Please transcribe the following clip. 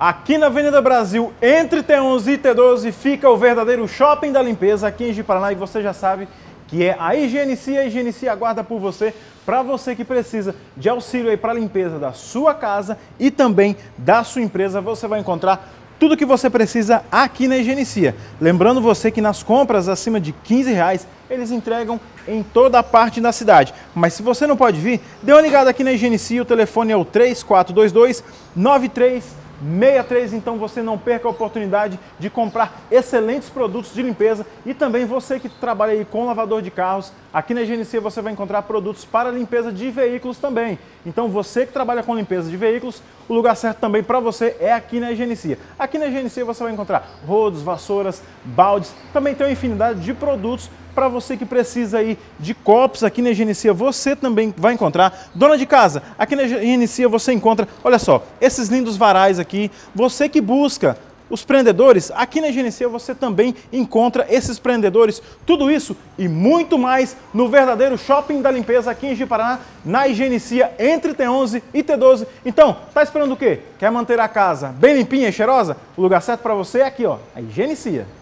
Aqui na Avenida Brasil, entre T11 e T12, fica o verdadeiro shopping da limpeza aqui em Ji-Paraná e você já sabe que é a Higienicia. A Higienicia aguarda por você, para você que precisa de auxílio aí para a limpeza da sua casa e também da sua empresa. Você vai encontrar tudo que você precisa aqui na Higienicia. Lembrando você que nas compras acima de 15 reais, eles entregam em toda a parte da cidade. Mas se você não pode vir, dê uma ligada aqui na Higienicia, o telefone é o 3422 93 63, então você não perca a oportunidade de comprar excelentes produtos de limpeza e também você que trabalha aí com lavador de carros, aqui na GNC você vai encontrar produtos para limpeza de veículos também. Então você que trabalha com limpeza de veículos, o lugar certo também para você é aqui na GNC. Aqui na GNC você vai encontrar rodos, vassouras, baldes, também tem uma infinidade de produtos para você que precisa aí de copos aqui na Higienicia, você também vai encontrar. Dona de casa, aqui na Higienicia você encontra, olha só, esses lindos varais aqui. Você que busca os prendedores, aqui na Higienicia você também encontra esses prendedores, tudo isso e muito mais no verdadeiro shopping da limpeza aqui em Jiparaná, na Higienicia entre T11 e T12. Então, tá esperando o quê? Quer manter a casa bem limpinha e cheirosa? O lugar certo para você é aqui, ó, a Higienicia.